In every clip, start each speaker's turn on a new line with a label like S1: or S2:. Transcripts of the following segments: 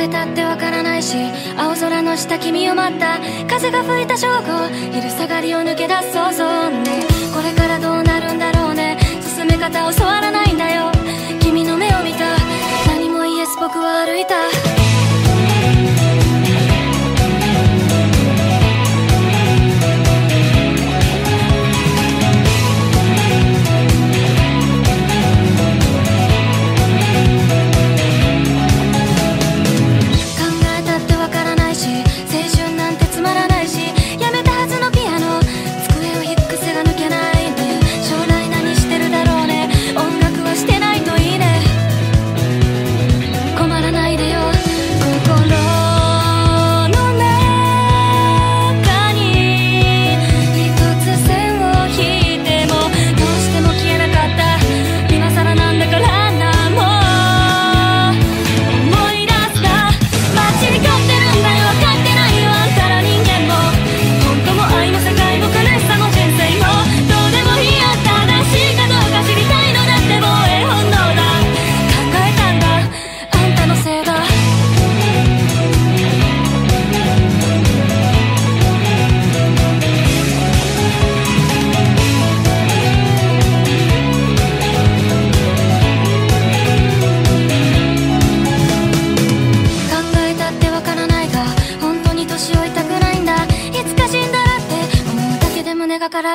S1: えたってわからないし青空の下君を待った。風が吹いた正午昼下がりを抜け出す想像ね。これからどうなるんだろうね。進め方教わらないんだよ。君の目を見た。何も言えず僕は歩いた。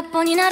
S1: 空っぽにな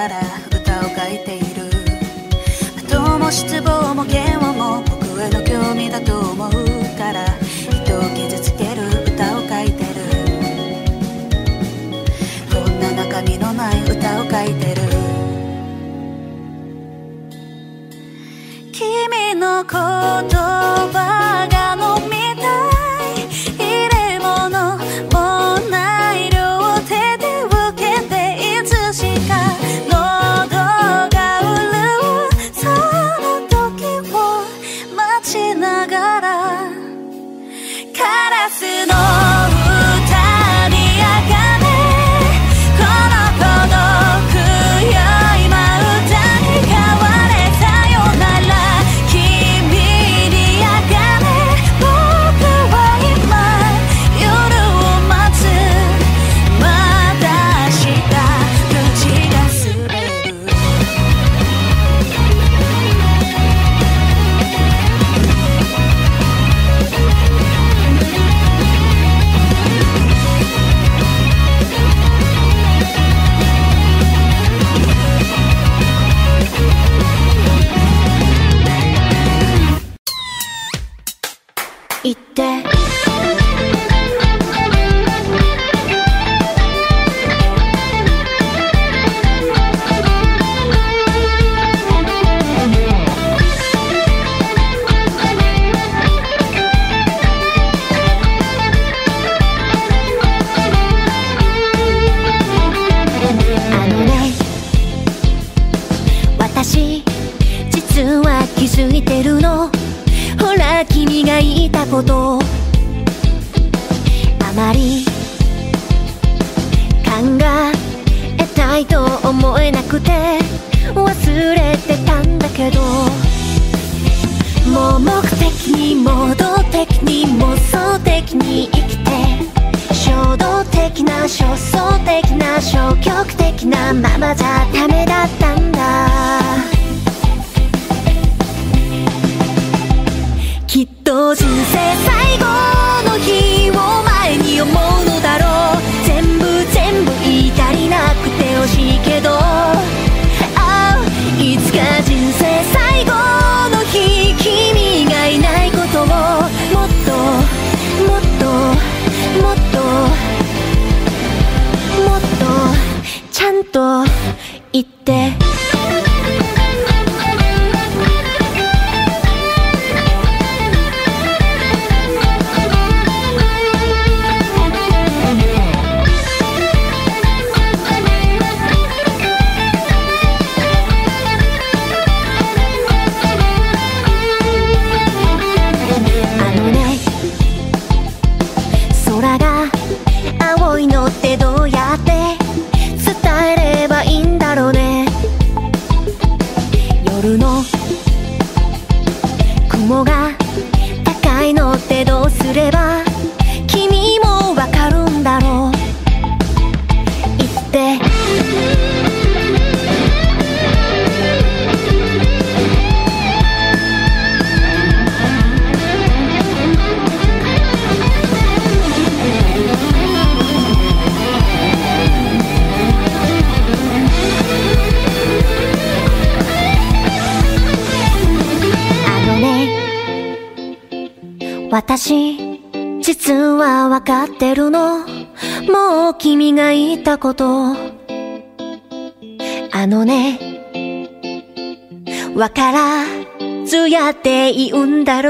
S1: か
S2: ら
S3: 歌を書いている。後も失望も嫌悪も僕への興味だと思うから人を傷つける歌を書いてる。こんな中身のない歌を書いてる。君の言葉こ
S4: と。あの
S1: ねわからずやっていうんだろう。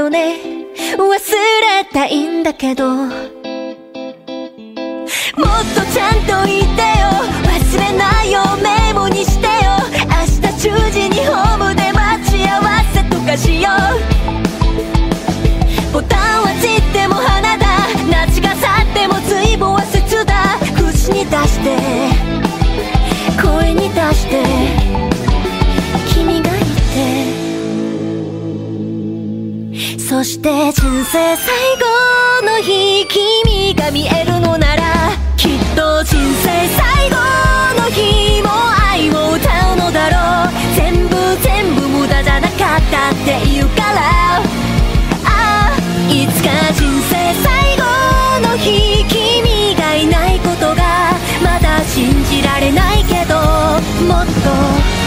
S1: せ最後の日君が見えるのならきっと人生最後の日も愛を歌うのだろう全部全部無駄じゃなかったって言うからああいつか人生最後の日君がいないことがまだ信じられないけどもっと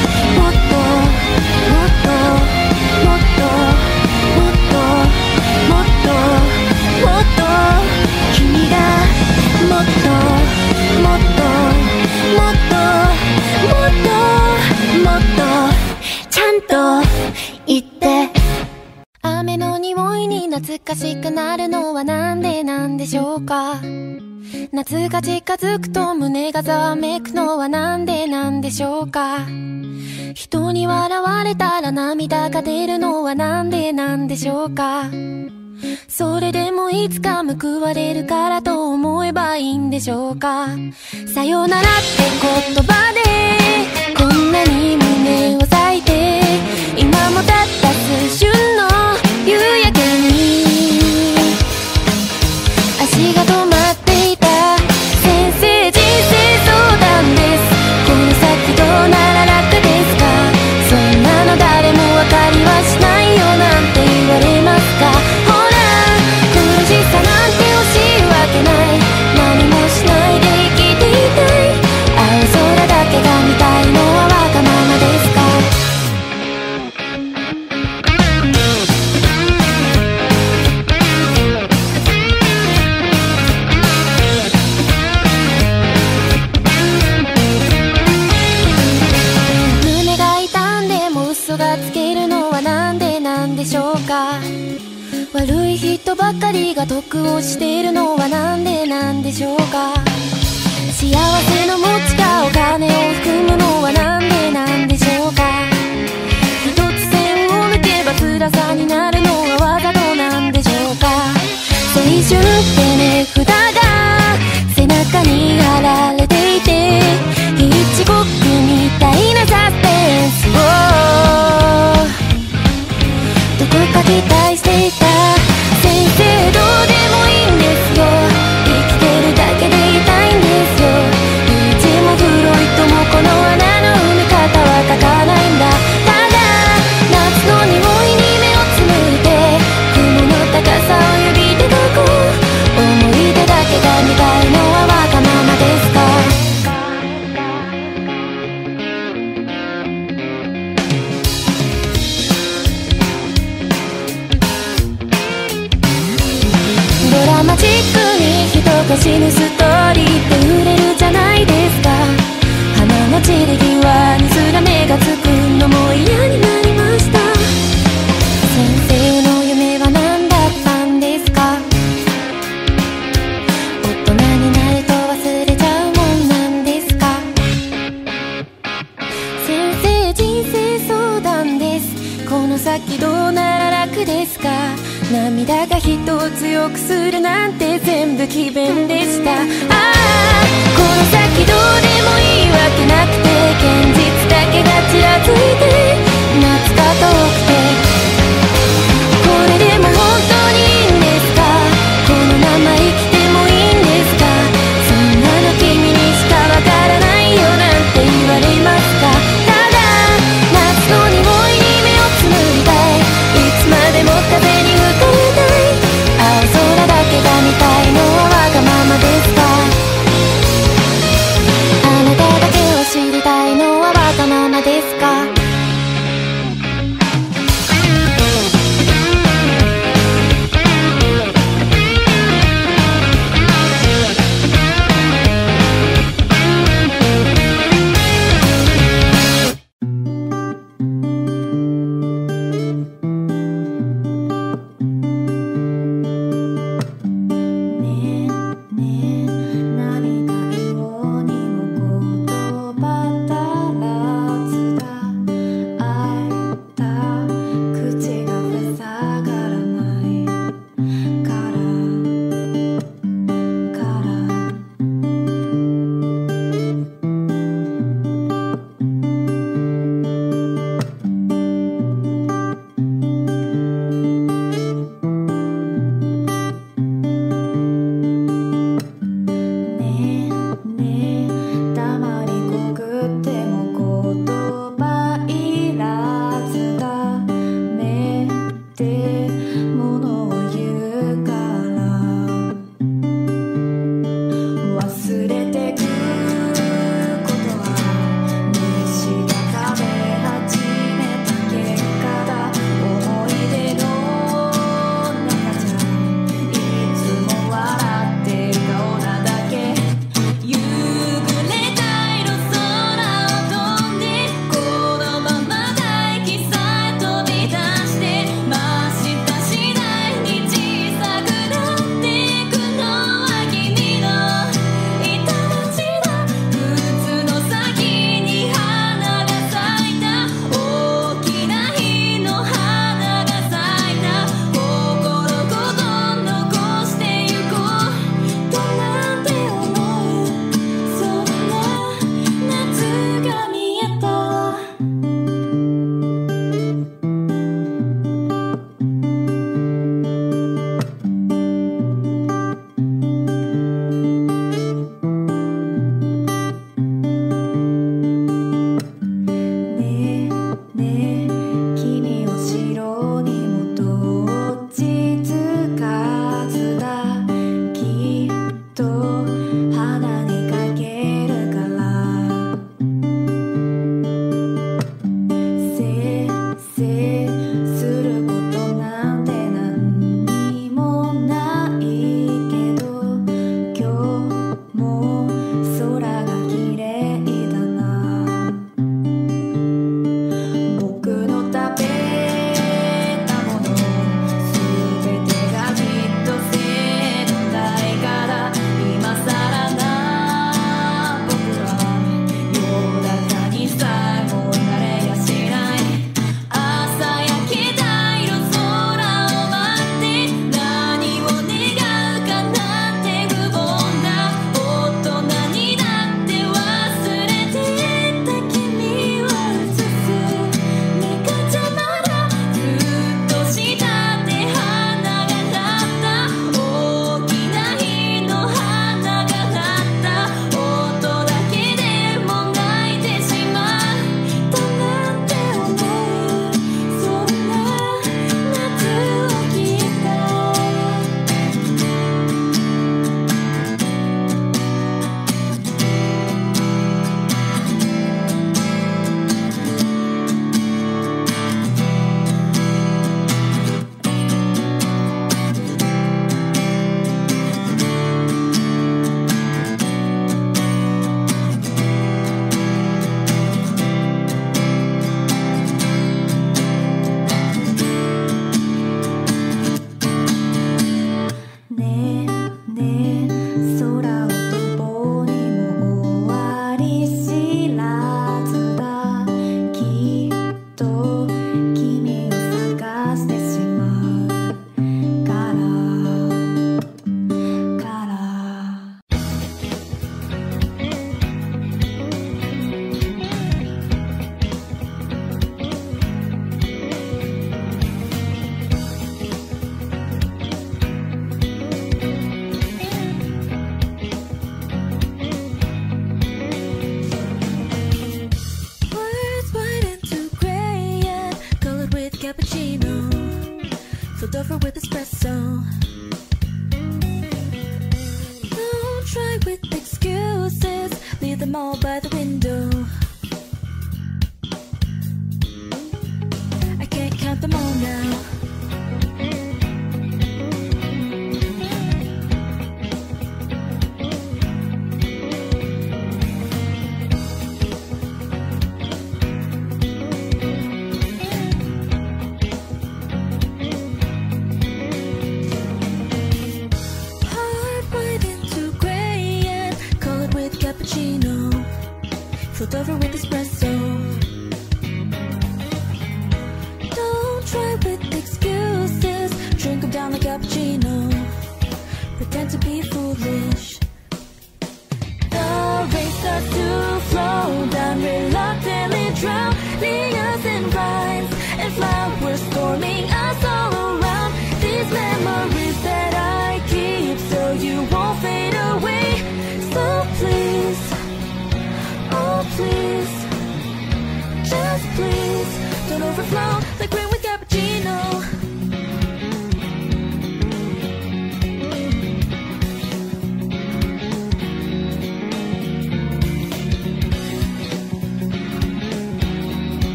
S1: 夏が近づくと胸がざわめくのはなんでなんでしょうか？人に笑われたら涙が出るのはなんでなんでしょうか？それでもいつか報われるからと思えばいいんでしょうか？さよならって言葉でこんなに胸を裂いて今もたった数瞬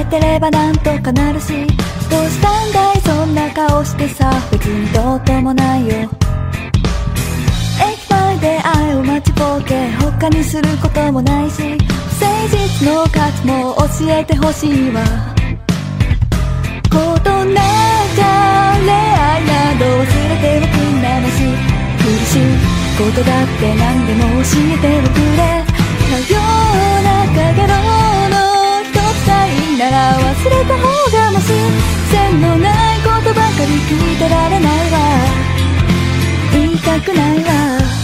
S5: 寝てればなんとかなるしどうしたんだいそんな顔してさ別にどうともないよ。駅前で愛を待ちぼうけ他にすることもないし誠実の価値も教えてほしいわ。ことなんか恋愛など忘れておくんなまし苦しいことだって何でも教えておくれ。さようなかげろのなら忘れた方がマシ。線のないことばかり聞いてられないわ。言いたくないわ。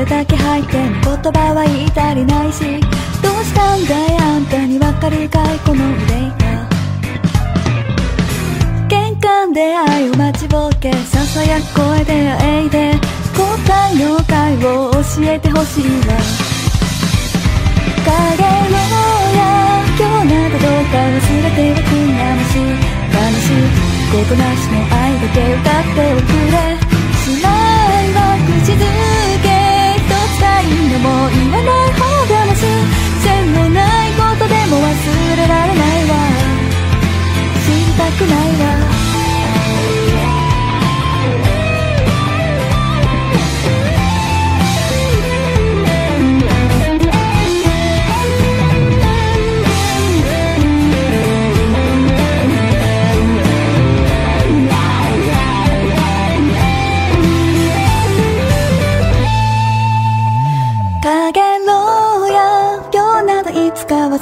S5: どれだけ入っても言葉は言い足りないしどうしたんだい？あんたにわかるかい？この腕が玄関で愛を待ちぼうけささやく声であえいで後悔の会を教えてほしいわ。影のや今日などどうか忘れておくんやまし。悲しいことなしの愛だけ歌っておくれ。しまいは口づけ一つたいも言わない方がマシ線のないことでも忘れられないわ。知りたくないわ。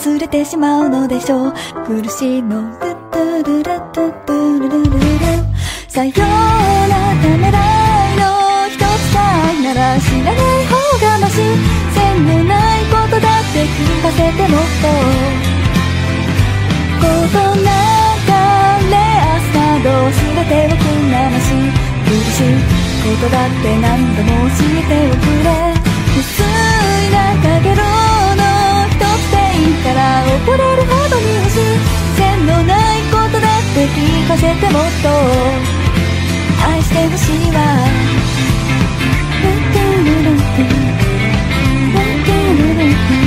S5: 忘れてしまうのでしょう。苦しいの。ルットゥルルットゥルルルルルさようなためらいの一つさえなら知らない方がまし線のないことだって聞かせてもっとことなんかレアスなど忘れておくなまし苦しいことだって何度も教えておくれ。から怒れるほどに欲しい線のないことだって聞かせてもっと。愛してほしいわ。ルンルンルンルンルンルン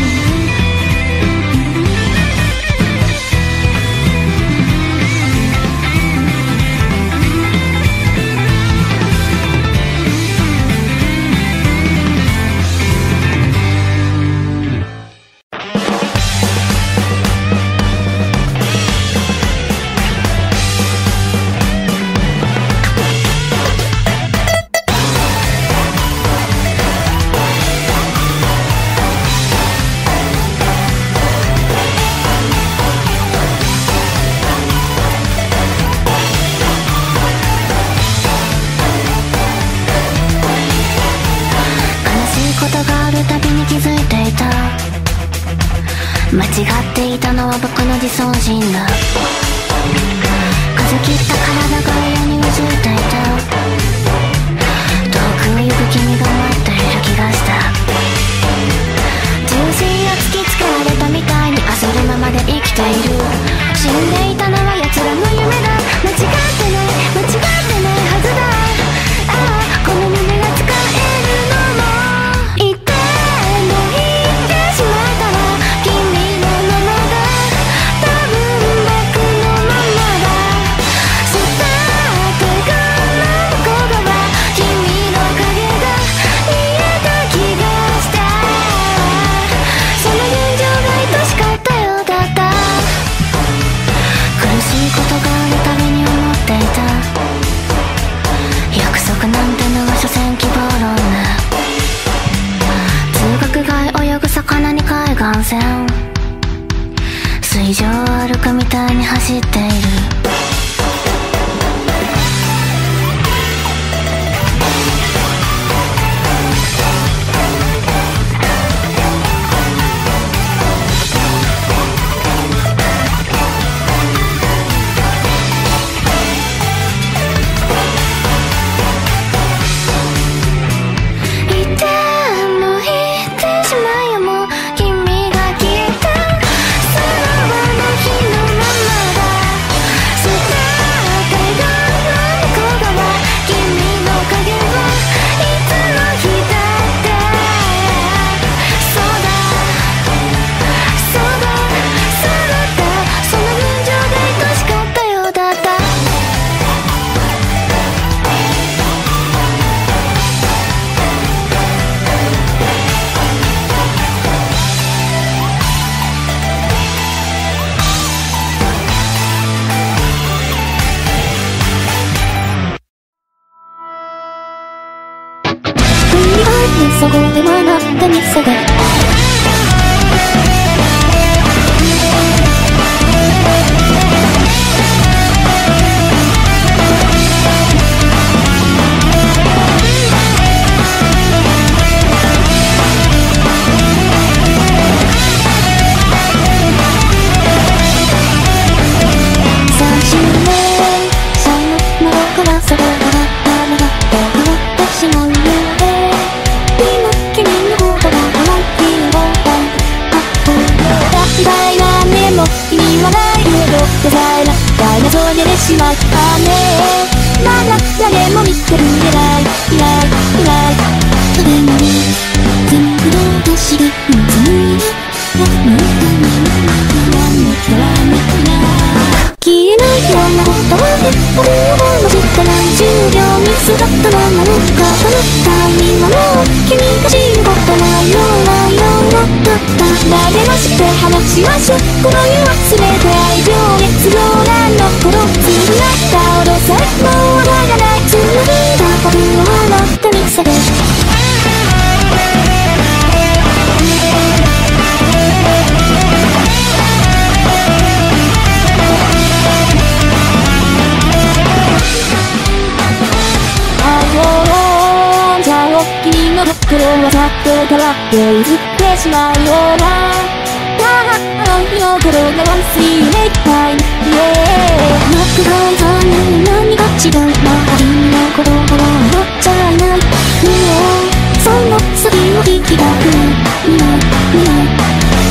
S1: は去ってからって譲ってしまうようなああよ心がワンスリーメイクタイムイエー僕が残念何が違うまあ君の言葉は持っちゃいないもうその先を聞きたくないいないいない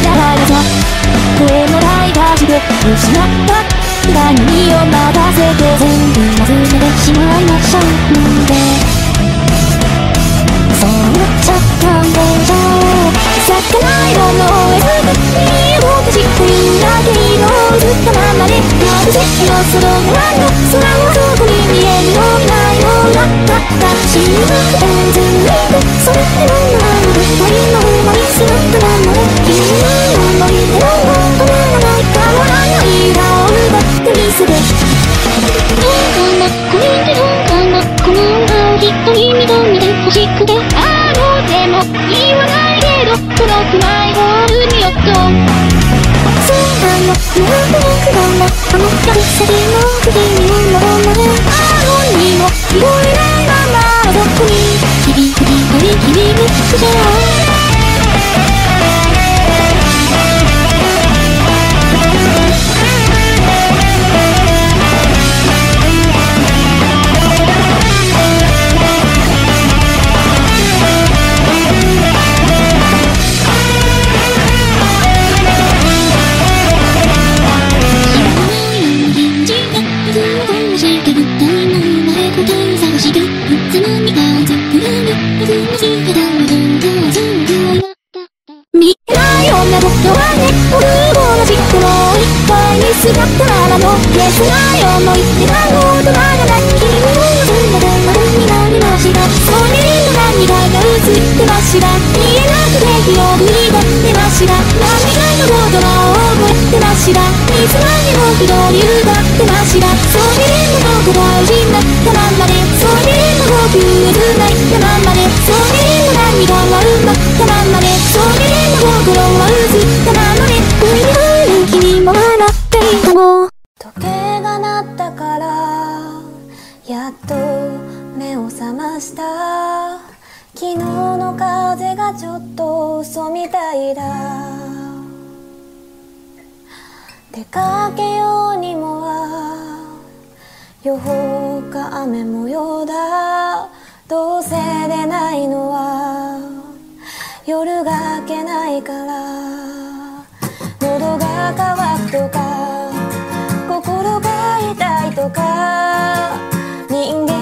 S1: だからさ声のない感じで失った何を待たせて全部忘れてしまいましたのでそうう咲かないものを得ずに僕じっていうだけ色を映ったままで眩しいのその側の空をどこに見えるのないようなったった沈むエンジンにそれでもないの二人の思いすったままで君の思い出を止めらない変わらない笑顔を奪ってみせてどうかなこれでどうかなこの顔きっとに認めて欲しくてあのでも言わないけど届くないゴールによっとそうなのもう僕がなあの旅先の次にも戻られあのにも聞こえないままどこに響く響く響くじゃ
S6: 風がちょっと嘘みたいだ。出かけようにもは予報か雨模様だ。どうせ出ないのは夜が明けないから。喉が渇くとか心が痛いとか人間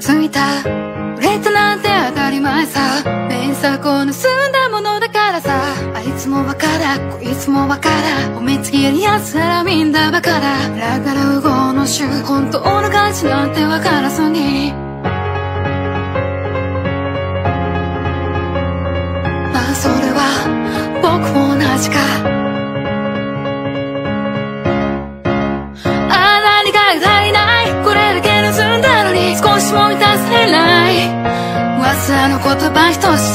S6: ついた。
S7: 売れたなんて当たり前さ。名作を盗んだものだからさ。あいつもわから。こいつもバカだ褒めちぎりやつらみんなバカだ裏からうごの衆本当の価値なんてわからずに。あそれは僕も同じか。quanto mais torcer.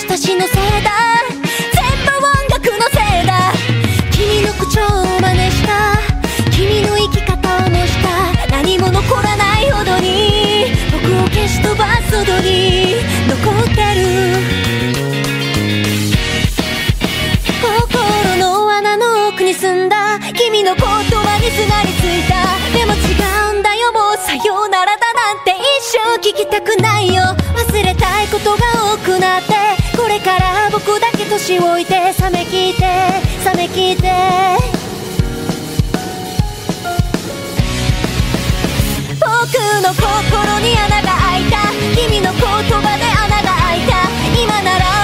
S7: 私のせいだ
S8: 全部音楽のせいだ君の口調を真似した君の生き方を模した何も残らないほどに僕を消し飛ばすほどに残ってる心の穴の奥に住んだ君の言葉にすがりついたでも違うんだよもうさようならだなんて一生聞きたくないよ忘れたいことが年老いて冷めきって冷めきって。僕の心に穴が開いた。君の言葉で穴が開いた。今なら